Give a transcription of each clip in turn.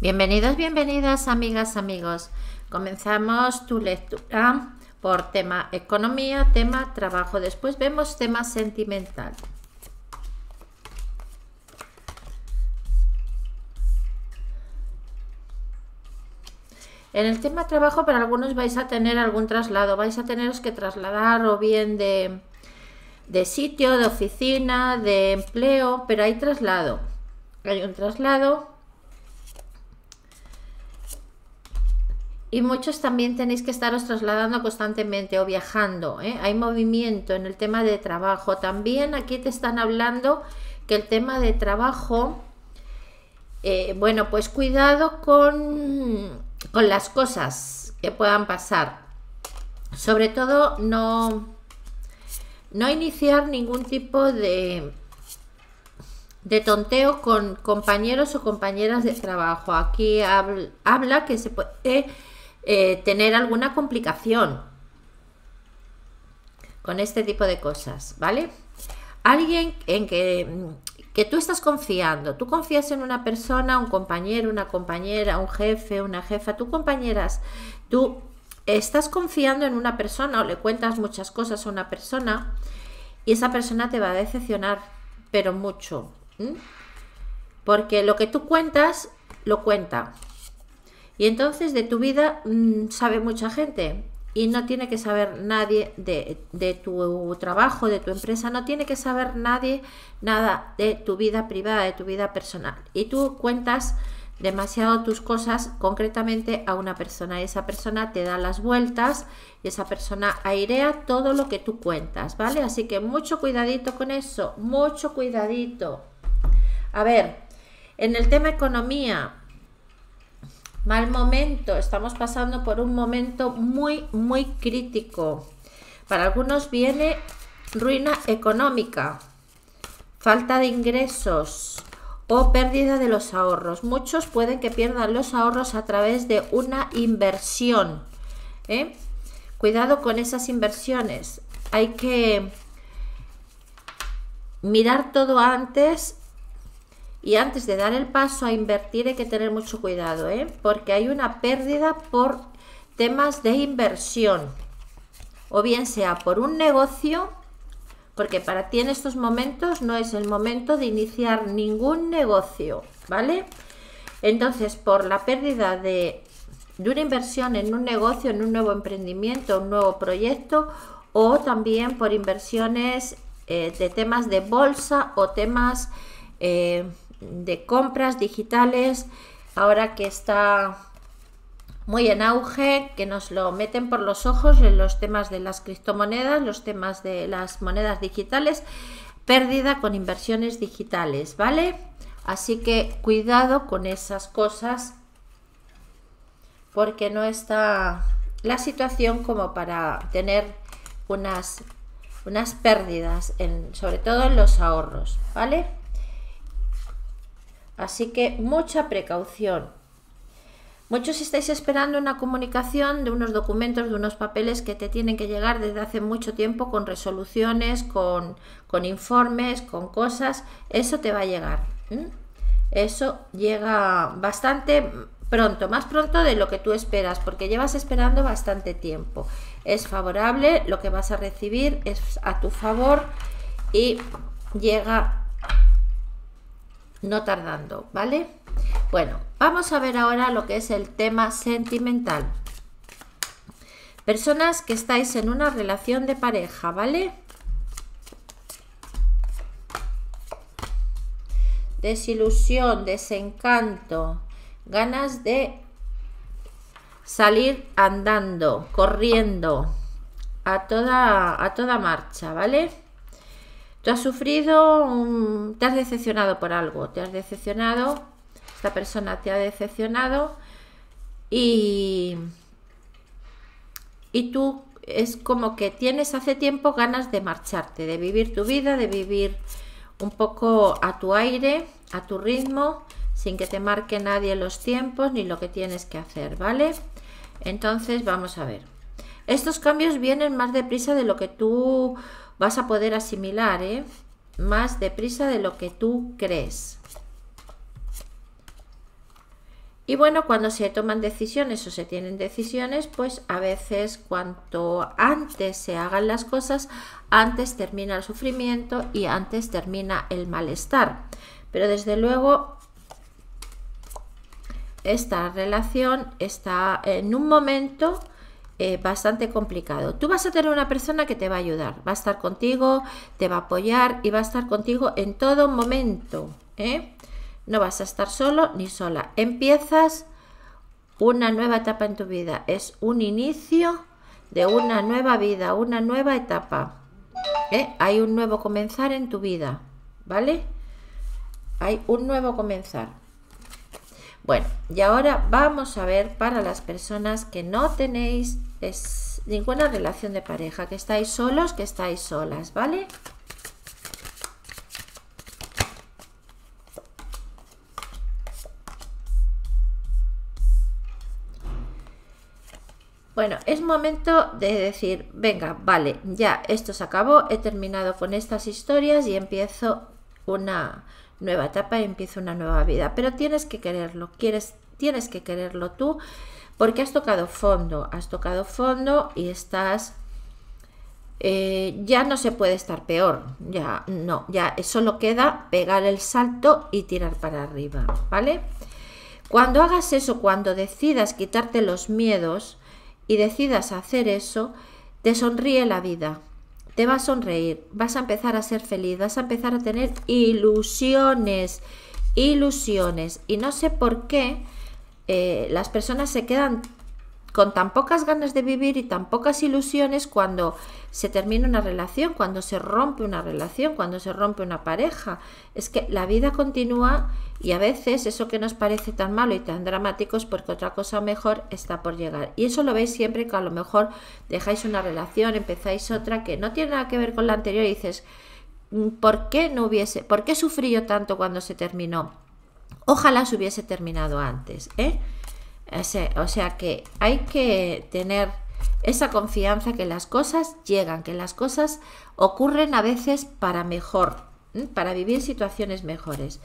Bienvenidos, bienvenidas, amigas, amigos. Comenzamos tu lectura por tema economía, tema trabajo. Después vemos tema sentimental. En el tema trabajo, para algunos vais a tener algún traslado, vais a teneros que trasladar o bien de, de sitio, de oficina, de empleo, pero hay traslado. Hay un traslado Y muchos también tenéis que estaros trasladando constantemente o viajando. ¿eh? Hay movimiento en el tema de trabajo. También aquí te están hablando que el tema de trabajo, eh, bueno, pues cuidado con, con las cosas que puedan pasar. Sobre todo no, no iniciar ningún tipo de, de tonteo con compañeros o compañeras de trabajo. Aquí habla, que se puede eh, tener alguna complicación con este tipo de cosas, ¿vale? Alguien en que, que tú estás confiando, tú confías en una persona, un compañero, una compañera, un jefe, una jefa, tú compañeras, tú estás confiando en una persona o le cuentas muchas cosas a una persona y esa persona te va a decepcionar, pero mucho. Porque lo que tú cuentas, lo cuenta. Y entonces de tu vida mm, sabe mucha gente y no tiene que saber nadie de, de, tu trabajo, de tu empresa, no tiene que saber nadie nada de tu vida privada, de tu vida personal. Y tú cuentas demasiado tus cosas concretamente a una persona y esa persona te da las vueltas y esa persona airea todo lo que tú cuentas, ¿vale? Así que mucho cuidadito con eso, mucho cuidadito. A ver, en el tema economía, mal momento, estamos pasando por un momento muy, muy crítico. Para algunos viene ruina económica, falta de ingresos o pérdida de los ahorros. Muchos pueden que pierdan los ahorros a través de una inversión. ¿eh? Cuidado con esas inversiones. Hay que mirar todo antes y antes de dar el paso a invertir hay que tener mucho cuidado, ¿eh? porque hay una pérdida por temas de inversión. O bien sea por un negocio, porque para ti en estos momentos no es el momento de iniciar ningún negocio, ¿vale? Entonces, por la pérdida de, una inversión en un negocio, en un nuevo emprendimiento, un nuevo proyecto, o también por inversiones eh, de temas de bolsa o temas... Eh, de compras digitales, ahora que está muy en auge, que nos lo meten por los ojos en los temas de las criptomonedas, los temas de las monedas digitales, pérdida con inversiones digitales, ¿vale? Así que cuidado con esas cosas porque no está la situación como para tener unas, unas pérdidas, sobre todo en los ahorros, ¿vale? Así que mucha precaución. Muchos estáis esperando una comunicación de unos documentos, de unos papeles que te tienen que llegar desde hace mucho tiempo con resoluciones, con, informes, con cosas. Eso te va a llegar. Eso llega bastante pronto, más pronto de lo que tú esperas, porque llevas esperando bastante tiempo. Es favorable, lo que vas a recibir es a tu favor y llega no tardando, ¿vale? Bueno, vamos a ver ahora lo que es el tema sentimental. Personas que estáis en una relación de pareja, ¿vale? Desilusión, desencanto, ganas de salir andando, corriendo a toda, a toda marcha, ¿vale? Tú has sufrido, te has decepcionado por algo, te has decepcionado, esta persona te ha decepcionado y, y tú es como que tienes hace tiempo ganas de marcharte, de vivir tu vida, de vivir un poco a tu aire, a tu ritmo, sin que te marque nadie los tiempos ni lo que tienes que hacer, ¿vale? Entonces vamos a ver. Estos cambios vienen más deprisa de lo que tú vas a poder asimilar ¿eh? más deprisa de lo que tú crees. Y bueno, cuando se toman decisiones o se tienen decisiones, pues a veces cuanto antes se hagan las cosas, antes termina el sufrimiento y antes termina el malestar. Pero desde luego esta relación está en un momento eh, bastante complicado. Tú vas a tener una persona que te va a ayudar, va a estar contigo, te va a apoyar y va a estar contigo en todo momento. ¿eh? No vas a estar solo ni sola. Empiezas una nueva etapa en tu vida. Es un inicio de una nueva vida, una nueva etapa. ¿eh? Hay un nuevo comenzar en tu vida, ¿vale? Hay un nuevo comenzar. Bueno, y ahora vamos a ver para las personas que no tenéis ninguna relación de pareja, que estáis solos, que estáis solas, ¿vale? Bueno, es momento de decir, venga, vale, ya esto se acabó, he terminado con estas historias y empiezo una, nueva etapa y empiezo una nueva vida. Pero tienes que quererlo, quieres, tienes que quererlo tú porque has tocado fondo, has tocado fondo y estás... Eh, ya no se puede estar peor, ya no, ya solo queda pegar el salto y tirar para arriba, ¿vale? Cuando hagas eso, cuando decidas quitarte los miedos y decidas hacer eso, te sonríe la vida, te va a sonreír, vas a empezar a ser feliz, vas a empezar a tener ilusiones, ilusiones. Y no sé por qué eh, las personas se quedan con tan pocas ganas de vivir y tan pocas ilusiones cuando se termina una relación, cuando se rompe una relación, cuando se rompe una pareja. Es que la vida continúa y a veces eso que nos parece tan malo y tan dramático es porque otra cosa mejor está por llegar. Y eso lo veis siempre que a lo mejor dejáis una relación, empezáis otra que no tiene nada que ver con la anterior y dices, mm, ¿por qué no hubiese, por qué sufrí yo tanto cuando se terminó? Ojalá se hubiese terminado antes, ¿eh? O sea, que hay que tener esa confianza que las cosas llegan, que las cosas ocurren a veces para mejor, para vivir situaciones mejores.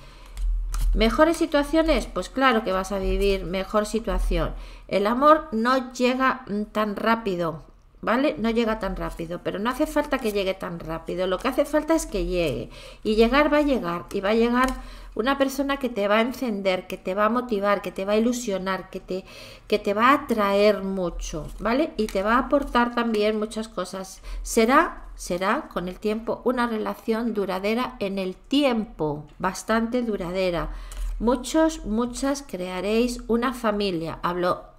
¿Mejores situaciones? Pues claro que vas a vivir mejor situación. El amor no llega tan rápido, ¿vale? No llega tan rápido, pero no hace falta que llegue tan rápido. Lo que hace falta es que llegue. Y llegar va a llegar, y va a llegar una persona que te va a encender, que te va a motivar, que te va a ilusionar, que te, que te va a atraer mucho, ¿vale? Y te va a aportar también muchas cosas. Será será con el tiempo una relación duradera en el tiempo, bastante duradera. Muchos, muchas crearéis una familia. Hablo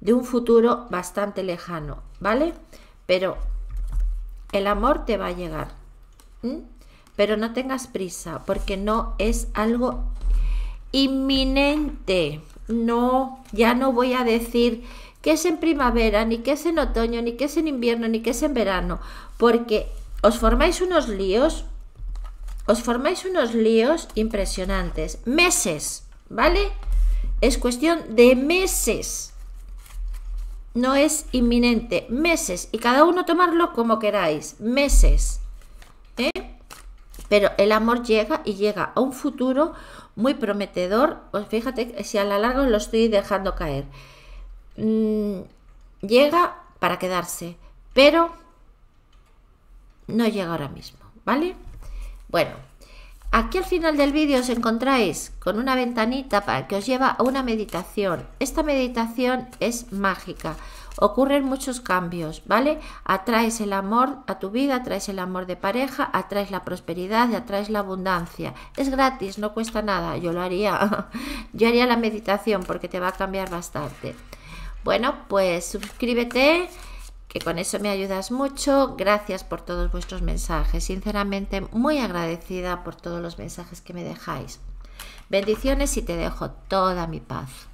de un futuro bastante lejano, ¿vale? Pero el amor te va a llegar. Pero no tengas prisa, porque no es algo inminente. No, ya no voy a decir que es en primavera, ni que es en otoño, ni que es en invierno, ni que es en verano, porque os formáis unos líos, os formáis unos líos impresionantes, meses, ¿vale? Es cuestión de meses. No es inminente, meses. Y cada uno tomarlo como queráis, meses. ¿eh? Pero el amor llega y llega a un futuro muy prometedor. Pues fíjate si a la larga lo estoy dejando caer. Mm, llega para quedarse, pero no llega ahora mismo, ¿vale? Bueno, aquí al final del vídeo os encontráis con una ventanita para que os lleva a una meditación. Esta meditación es mágica. Ocurren muchos cambios, ¿vale? Atraes el amor a tu vida, atraes el amor de pareja, atraes la prosperidad y atraes la abundancia. Es gratis, no cuesta nada. Yo lo haría. Yo haría la meditación porque te va a cambiar bastante. Bueno, pues suscríbete, que con eso me ayudas mucho. Gracias por todos vuestros mensajes. Sinceramente, muy agradecida por todos los mensajes que me dejáis. Bendiciones y te dejo toda mi paz.